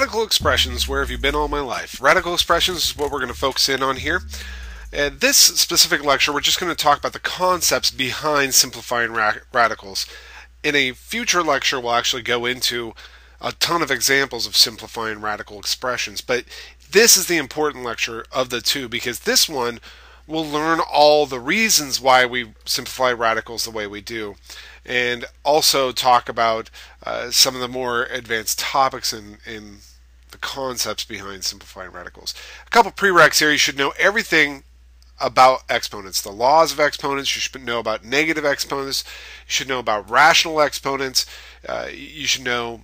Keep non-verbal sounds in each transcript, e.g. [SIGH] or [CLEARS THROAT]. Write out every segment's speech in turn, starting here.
radical expressions, where have you been all my life? Radical expressions is what we're going to focus in on here. And this specific lecture, we're just going to talk about the concepts behind simplifying ra radicals. In a future lecture, we'll actually go into a ton of examples of simplifying radical expressions. But this is the important lecture of the two because this one will learn all the reasons why we simplify radicals the way we do and also talk about uh, some of the more advanced topics in, in concepts behind simplifying radicals. A couple prereqs here. You should know everything about exponents, the laws of exponents. You should know about negative exponents. You should know about rational exponents. Uh, you should know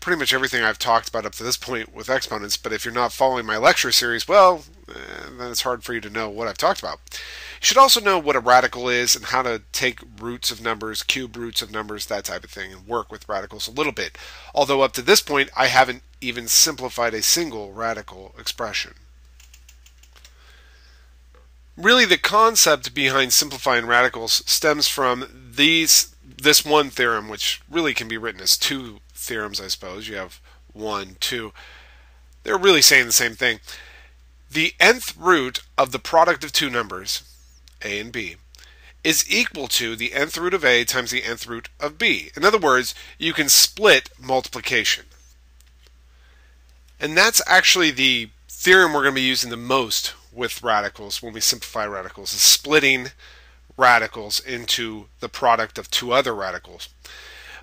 pretty much everything I've talked about up to this point with exponents. But if you're not following my lecture series, well, then it's hard for you to know what I've talked about. You should also know what a radical is and how to take roots of numbers, cube roots of numbers, that type of thing, and work with radicals a little bit. Although up to this point, I haven't even simplified a single radical expression. Really, the concept behind simplifying radicals stems from these this one theorem, which really can be written as two theorems, I suppose. You have one, two. They're really saying the same thing. The nth root of the product of two numbers a and b, is equal to the nth root of a times the nth root of b. In other words, you can split multiplication. And that's actually the theorem we're going to be using the most with radicals when we simplify radicals, is splitting radicals into the product of two other radicals.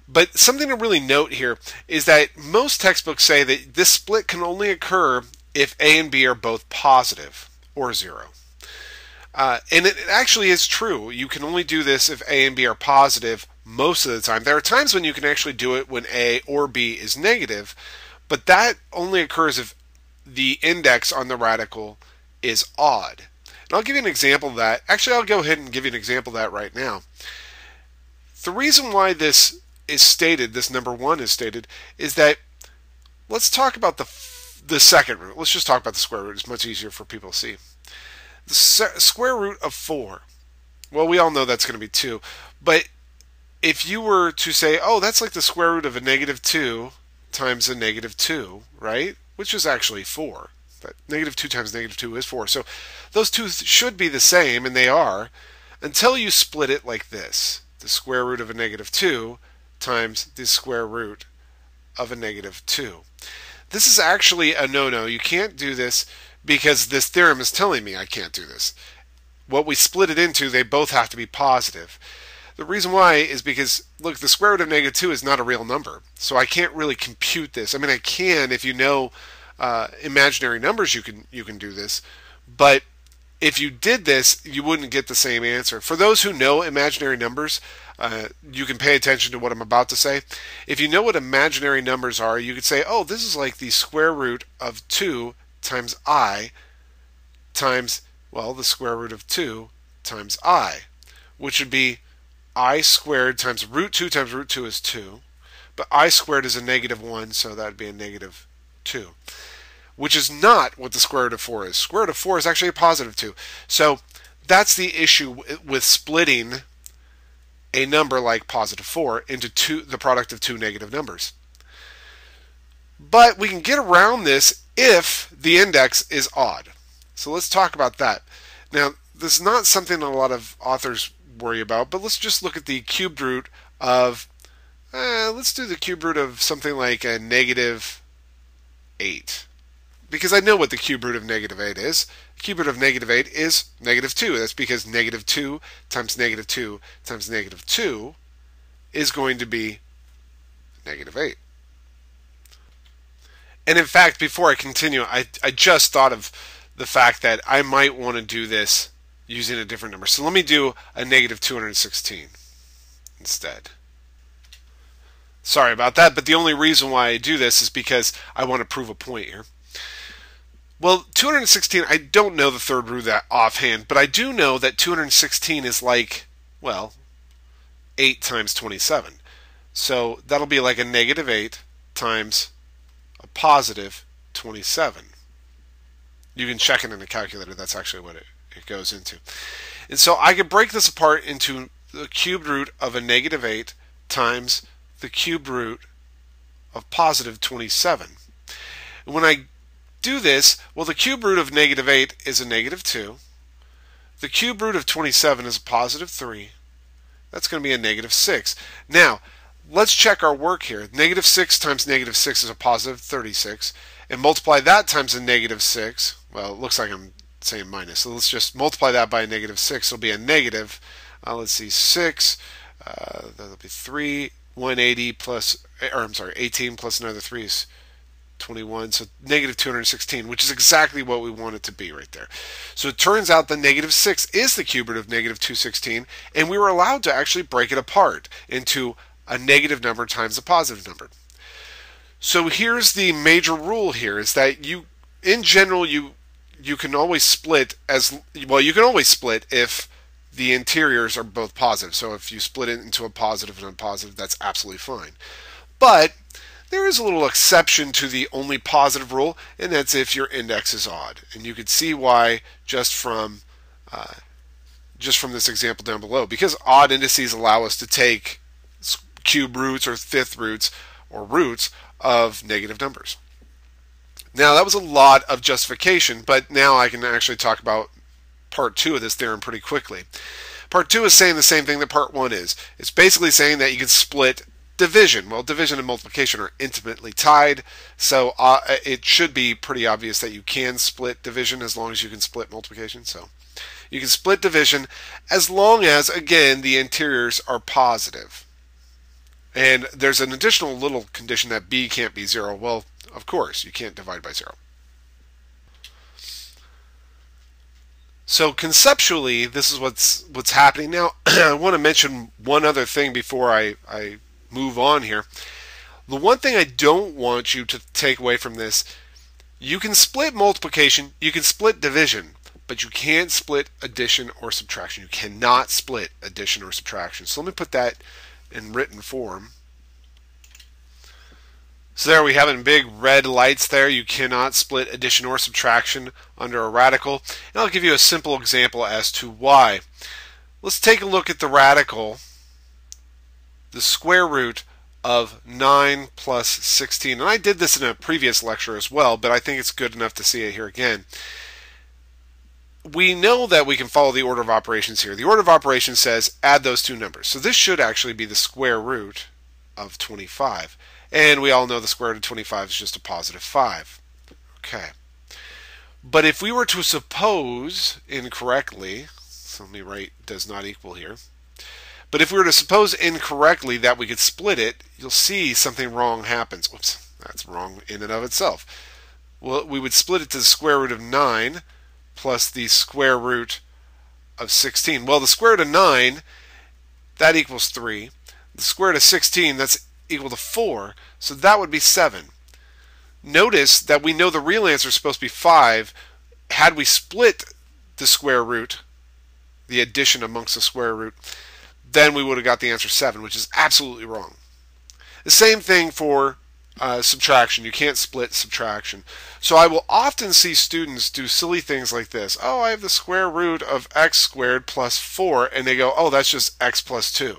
But something to really note here is that most textbooks say that this split can only occur if a and b are both positive or zero. Uh, and it actually is true. You can only do this if A and B are positive most of the time. There are times when you can actually do it when A or B is negative, but that only occurs if the index on the radical is odd. And I'll give you an example of that. Actually, I'll go ahead and give you an example of that right now. The reason why this is stated, this number one is stated, is that let's talk about the the second root. Let's just talk about the square root. It's much easier for people to see. The square root of 4. Well, we all know that's going to be 2. But if you were to say, oh, that's like the square root of a negative 2 times a negative 2, right? Which is actually 4. But negative 2 times negative 2 is 4. So those two should be the same, and they are, until you split it like this. The square root of a negative 2 times the square root of a negative 2. This is actually a no-no. You can't do this because this theorem is telling me I can't do this. What we split it into, they both have to be positive. The reason why is because, look, the square root of negative 2 is not a real number. So I can't really compute this. I mean, I can if you know uh, imaginary numbers, you can, you can do this. But if you did this, you wouldn't get the same answer. For those who know imaginary numbers, uh, you can pay attention to what I'm about to say. If you know what imaginary numbers are, you could say, oh, this is like the square root of 2 times i times, well, the square root of 2 times i, which would be i squared times root 2 times root 2 is 2. But i squared is a negative 1, so that would be a negative 2. Which is not what the square root of 4 is. Square root of 4 is actually a positive 2. So that's the issue with splitting a number like positive 4 into two, the product of two negative numbers. But we can get around this if the index is odd. So let's talk about that. Now, this is not something that a lot of authors worry about, but let's just look at the cubed root of, uh, let's do the cube root of something like a negative 8. Because I know what the cube root of negative 8 is. Cube root of negative 8 is negative 2. That's because negative 2 times negative 2 times negative 2 is going to be negative 8. And in fact, before I continue, I, I just thought of the fact that I might want to do this using a different number. So let me do a negative 216 instead. Sorry about that, but the only reason why I do this is because I want to prove a point here. Well, 216, I don't know the third root that offhand, but I do know that 216 is like, well, 8 times 27. So that'll be like a negative 8 times a positive 27. You can check it in a calculator. That's actually what it, it goes into. And so I could break this apart into the cubed root of a negative 8 times the cubed root of positive 27. And when I do this, well, the cube root of negative 8 is a negative 2. The cube root of 27 is a positive 3. That's going to be a negative 6. Now, let's check our work here. Negative 6 times negative 6 is a positive 36. And multiply that times a negative 6. Well, it looks like I'm saying minus. So let's just multiply that by a negative 6. It'll be a negative, uh, let's see, 6. Uh, that'll be 3, 180 plus, or I'm sorry, 18 plus another 3 is 21, so negative 216, which is exactly what we want it to be right there. So it turns out the negative 6 is the cube root of negative 216, and we were allowed to actually break it apart into a negative number times a positive number. So here's the major rule here is that you, in general, you you can always split as well. You can always split if the interiors are both positive. So if you split it into a positive and a positive, that's absolutely fine. But there is a little exception to the only positive rule, and that's if your index is odd. And you can see why just from uh, just from this example down below, because odd indices allow us to take cube roots or fifth roots or roots of negative numbers. Now that was a lot of justification, but now I can actually talk about part two of this theorem pretty quickly. Part two is saying the same thing that part one is. It's basically saying that you can split division. Well, division and multiplication are intimately tied, so uh, it should be pretty obvious that you can split division as long as you can split multiplication. So you can split division as long as, again, the interiors are positive. And there's an additional little condition that b can't be 0. Well, of course, you can't divide by 0. So conceptually, this is what's what's happening now. [CLEARS THROAT] I want to mention one other thing before I, I move on here. The one thing I don't want you to take away from this, you can split multiplication, you can split division, but you can't split addition or subtraction. You cannot split addition or subtraction. So let me put that in written form. So there we have it in big red lights there. You cannot split addition or subtraction under a radical. And I'll give you a simple example as to why. Let's take a look at the radical the square root of 9 plus 16. And I did this in a previous lecture as well, but I think it's good enough to see it here again. We know that we can follow the order of operations here. The order of operations says add those two numbers. So this should actually be the square root of 25. And we all know the square root of 25 is just a positive 5. Okay. But if we were to suppose incorrectly, so let me write does not equal here, but if we were to suppose incorrectly that we could split it, you'll see something wrong happens. Whoops, that's wrong in and of itself. Well, we would split it to the square root of 9 plus the square root of 16. Well, the square root of 9, that equals 3. The square root of 16, that's equal to 4. So that would be 7. Notice that we know the real answer is supposed to be 5. Had we split the square root, the addition amongst the square root, then we would have got the answer 7, which is absolutely wrong. The same thing for uh, subtraction. You can't split subtraction. So I will often see students do silly things like this. Oh, I have the square root of x squared plus 4, and they go, oh, that's just x plus 2.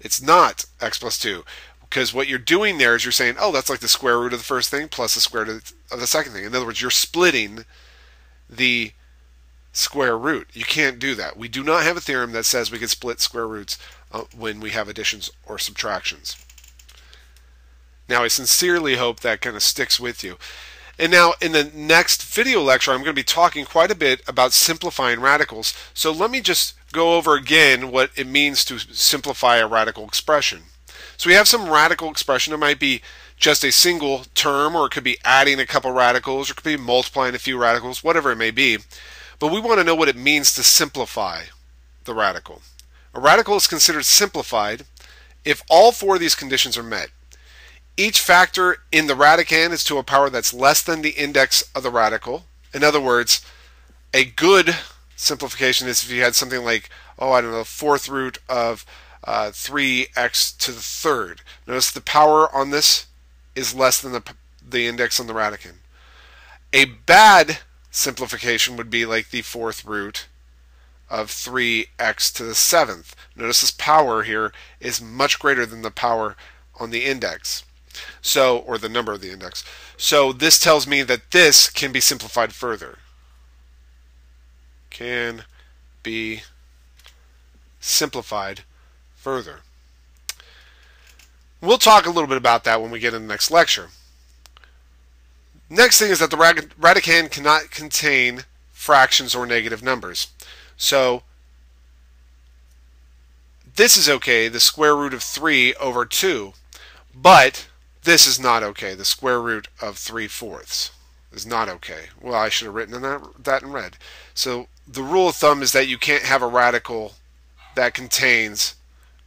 It's not x plus 2. Because what you're doing there is you're saying, oh, that's like the square root of the first thing plus the square root of the second thing. In other words, you're splitting the square root. You can't do that. We do not have a theorem that says we can split square roots uh, when we have additions or subtractions. Now, I sincerely hope that kind of sticks with you. And now, in the next video lecture, I'm going to be talking quite a bit about simplifying radicals. So let me just go over again what it means to simplify a radical expression. So we have some radical expression. It might be just a single term, or it could be adding a couple radicals, or it could be multiplying a few radicals, whatever it may be. But we want to know what it means to simplify the radical. A radical is considered simplified if all four of these conditions are met. Each factor in the radicand is to a power that's less than the index of the radical. In other words, a good simplification is if you had something like, oh, I don't know, fourth root of uh, 3x to the third. Notice the power on this is less than the, the index on the radicand. A bad simplification would be like the fourth root of 3x to the seventh. Notice this power here is much greater than the power on the index. So, or the number of the index. So this tells me that this can be simplified further. Can be simplified further. We'll talk a little bit about that when we get in the next lecture. Next thing is that the radicand cannot contain fractions or negative numbers. So this is okay, the square root of 3 over 2, but this is not okay, the square root of 3 fourths is not okay. Well, I should have written that, that in red. So the rule of thumb is that you can't have a radical that contains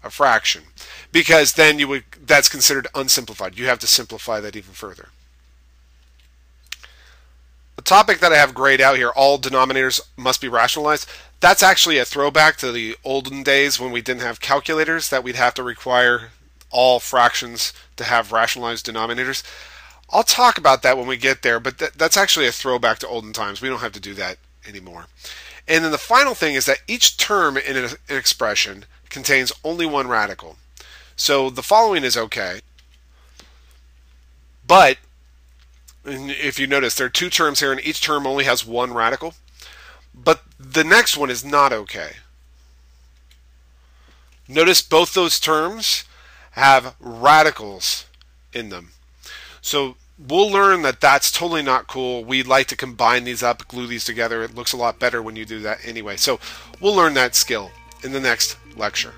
a fraction because then you would that's considered unsimplified. You have to simplify that even further. The topic that I have grayed out here, all denominators must be rationalized, that's actually a throwback to the olden days when we didn't have calculators that we'd have to require all fractions to have rationalized denominators. I'll talk about that when we get there, but th that's actually a throwback to olden times. We don't have to do that anymore. And then the final thing is that each term in an expression contains only one radical. So the following is okay, but if you notice, there are two terms here, and each term only has one radical. But the next one is not okay. Notice both those terms have radicals in them. So we'll learn that that's totally not cool. We'd like to combine these up, glue these together. It looks a lot better when you do that anyway. So we'll learn that skill in the next lecture.